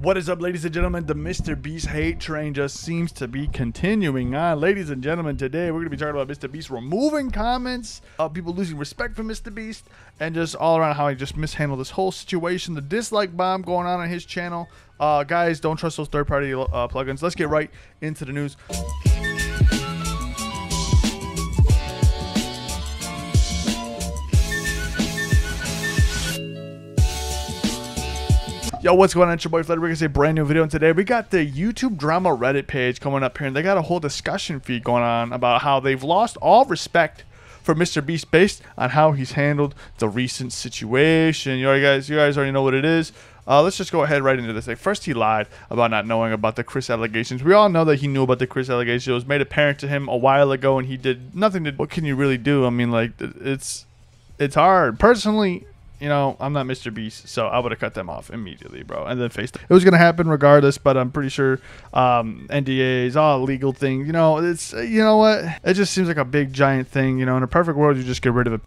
What is up, ladies and gentlemen? The Mr. Beast hate train just seems to be continuing on. Ladies and gentlemen, today we're going to be talking about Mr. Beast removing comments, uh, people losing respect for Mr. Beast, and just all around how he just mishandled this whole situation. The dislike bomb going on on his channel. Uh, guys, don't trust those third party uh, plugins. Let's get right into the news. Yo, what's going on? It's your boy Fred. We're gonna say brand new video, and today we got the YouTube drama Reddit page coming up here, and they got a whole discussion feed going on about how they've lost all respect for Mr. Beast based on how he's handled the recent situation. You guys, you guys already know what it is. Uh, let's just go ahead right into this. Like, first, he lied about not knowing about the Chris allegations. We all know that he knew about the Chris allegations. It was made apparent to him a while ago, and he did nothing to. What can you really do? I mean, like, it's it's hard. Personally, you know, I'm not Mr. Beast, so I would have cut them off immediately, bro, and then faced it. Was gonna happen regardless, but I'm pretty sure um, NDAs, all legal thing. You know, it's you know what? It just seems like a big giant thing. You know, in a perfect world, you just get rid of it.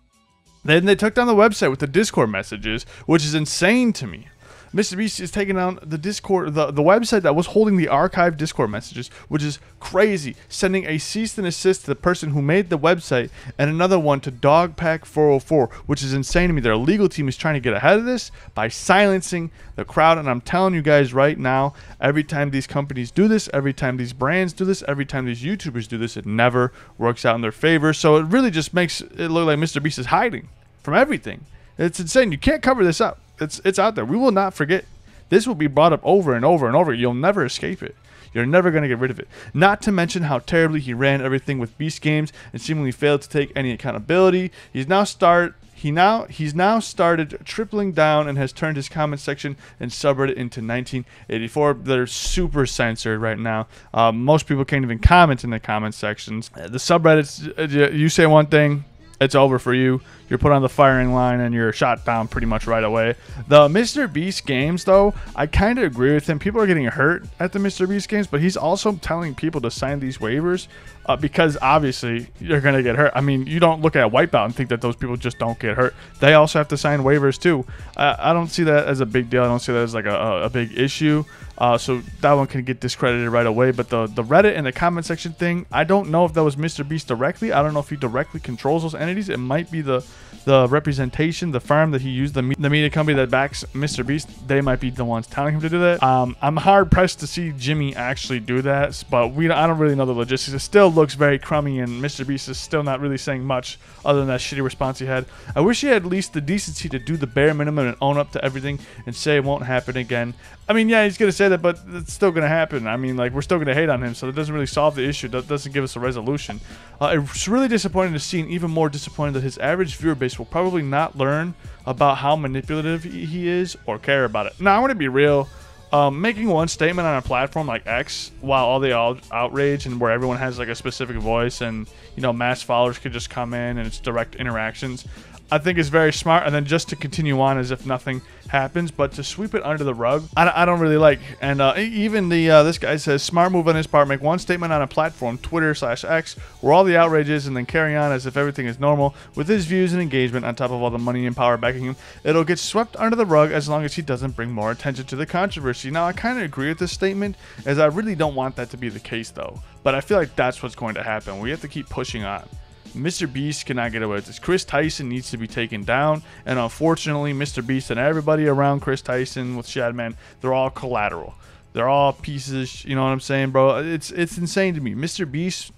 Then they took down the website with the Discord messages, which is insane to me. Mr. Beast is taking down the Discord, the, the website that was holding the archived Discord messages, which is crazy. Sending a cease and assist to the person who made the website and another one to Dogpack404, which is insane to me. Their legal team is trying to get ahead of this by silencing the crowd. And I'm telling you guys right now, every time these companies do this, every time these brands do this, every time these YouTubers do this, it never works out in their favor. So it really just makes it look like Mr. Beast is hiding from everything. It's insane. You can't cover this up. It's it's out there. We will not forget. This will be brought up over and over and over. You'll never escape it. You're never going to get rid of it. Not to mention how terribly he ran everything with Beast Games and seemingly failed to take any accountability. He's now start he now he's now started tripling down and has turned his comment section and subreddit into 1984. They're super censored right now. Uh, most people can't even comment in the comment sections. The subreddits, uh, you say one thing, it's over for you. You're put on the firing line and you're shot down pretty much right away. The Mr. Beast games, though, I kind of agree with him. People are getting hurt at the Mr. Beast games, but he's also telling people to sign these waivers uh, because obviously you're going to get hurt. I mean, you don't look at Wipeout and think that those people just don't get hurt. They also have to sign waivers too. Uh, I don't see that as a big deal. I don't see that as like a, a big issue. Uh, so that one can get discredited right away. But the the Reddit and the comment section thing, I don't know if that was Mr. Beast directly. I don't know if he directly controls those entities. It might be the the representation, the firm that he used, the, the media company that backs Mr. Beast, they might be the ones telling him to do that. Um, I'm hard pressed to see Jimmy actually do that, but we I don't really know the logistics. It still looks very crummy, and Mr. Beast is still not really saying much other than that shitty response he had. I wish he had at least the decency to do the bare minimum and own up to everything and say it won't happen again. I mean, yeah, he's gonna say that, but it's still gonna happen. I mean, like we're still gonna hate on him, so that doesn't really solve the issue. That doesn't give us a resolution. Uh, it's really disappointing to see, and even more disappointing that his average viewer base will probably not learn about how manipulative he is or care about it. Now, I want to be real. Um, making one statement on a platform like X, while all the out- outrage and where everyone has like a specific voice and you know mass followers could just come in and it's direct interactions, I think is very smart. And then just to continue on as if nothing happens, but to sweep it under the rug, I, I don't really like. And uh, even the uh, this guy says smart move on his part. Make one statement on a platform, Twitter slash X, where all the outrage is, and then carry on as if everything is normal with his views and engagement on top of all the money and power backing him. It'll get swept under the rug as long as he doesn't bring more attention to the controversy. Now, I kind of agree with this statement, as I really don't want that to be the case, though. But I feel like that's what's going to happen. We have to keep pushing on. Mr. Beast cannot get away with this. Chris Tyson needs to be taken down, and unfortunately, Mr. Beast and everybody around Chris Tyson with Shadman, they're all collateral. They're all pieces. You know what I'm saying, bro? It's it's insane to me. Mr. Beast,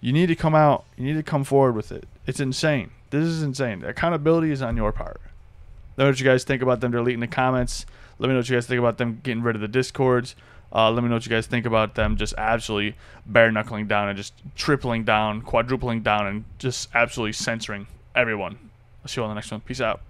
you need to come out. You need to come forward with it. It's insane. This is insane. The accountability is on your part. Let me know what you guys think about them deleting the comments. Let me know what you guys think about them getting rid of the discords. Uh, let me know what you guys think about them just absolutely bare knuckling down and just tripling down, quadrupling down, and just absolutely censoring everyone. I'll see you on the next one. Peace out.